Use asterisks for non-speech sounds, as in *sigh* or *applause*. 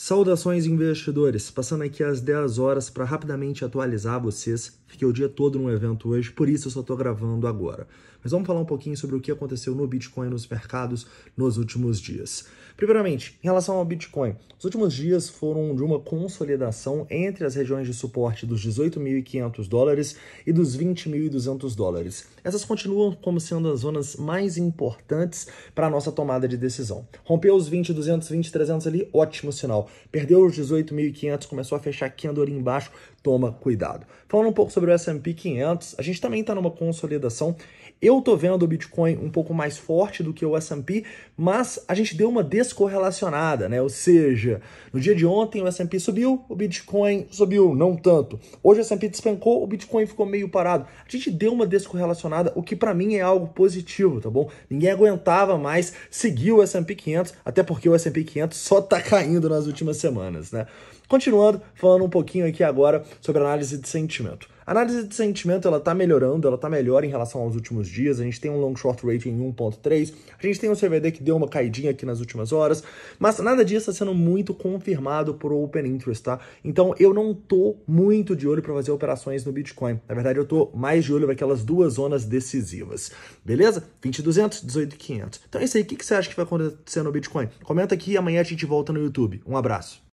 Saudações investidores, passando aqui às 10 horas para rapidamente atualizar vocês. Fiquei o dia todo no evento hoje, por isso eu só estou gravando agora. Mas vamos falar um pouquinho sobre o que aconteceu no Bitcoin nos mercados nos últimos dias. Primeiramente, em relação ao Bitcoin, os últimos dias foram de uma consolidação entre as regiões de suporte dos 18.500 dólares e dos 20.200 dólares. Essas continuam como sendo as zonas mais importantes para a nossa tomada de decisão. Rompeu os 20.200, 20.300 ali, ótimo sinal. Perdeu os 18.500, começou a fechar candle ali embaixo, toma cuidado. Falando um pouco sobre o S&P 500, a gente também está numa consolidação. Eu tô vendo o Bitcoin um pouco mais forte do que o S&P, mas a gente deu uma descorrelacionada, né? Ou seja, no dia de ontem o S&P subiu, o Bitcoin subiu, não tanto. Hoje o S&P despencou, o Bitcoin ficou meio parado. A gente deu uma descorrelacionada, o que para mim é algo positivo, tá bom? Ninguém aguentava mais seguir o S&P 500, até porque o S&P 500 só tá *laughs* caindo nas últimas semanas, né? Continuando, falando um pouquinho aqui agora sobre análise de sentimento. A análise de sentimento ela está melhorando, ela está melhor em relação aos últimos dias. A gente tem um long short rating em 1.3, a gente tem um CVD que deu uma caidinha aqui nas últimas horas, mas nada disso está sendo muito confirmado por Open Interest, tá? Então eu não tô muito de olho para fazer operações no Bitcoin. Na verdade, eu tô mais de olho naquelas duas zonas decisivas. Beleza? 20.200, 18.500. Então é isso aí. O que você acha que vai acontecer no Bitcoin? Comenta aqui amanhã a gente volta no YouTube. Um abraço.